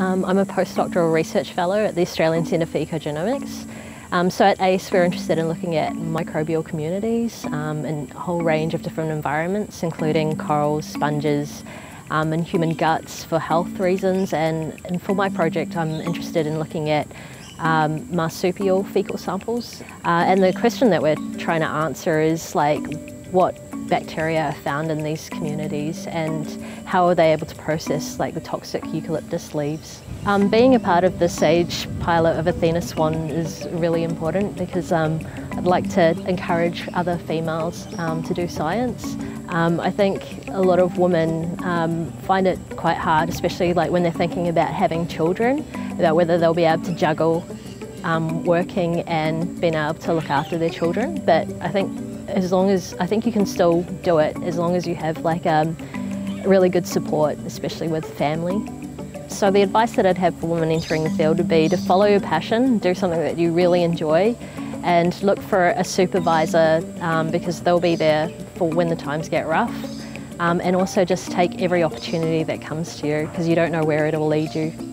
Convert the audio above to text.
Um, I'm a postdoctoral research fellow at the Australian Centre for Ecogenomics. Um, so at ACE we're interested in looking at microbial communities um, in a whole range of different environments including corals, sponges um, and human guts for health reasons and, and for my project I'm interested in looking at um, marsupial fecal samples uh, and the question that we're trying to answer is like what bacteria are found in these communities and how are they able to process like the toxic eucalyptus leaves. Um, being a part of the SAGE pilot of Athena Swan is really important because um, I'd like to encourage other females um, to do science. Um, I think a lot of women um, find it quite hard, especially like when they're thinking about having children, about whether they'll be able to juggle um, working and being able to look after their children. But I think as long as, I think you can still do it as long as you have like um, really good support, especially with family. So the advice that I'd have for women entering the field would be to follow your passion, do something that you really enjoy and look for a supervisor um, because they'll be there for when the times get rough. Um, and also just take every opportunity that comes to you because you don't know where it will lead you.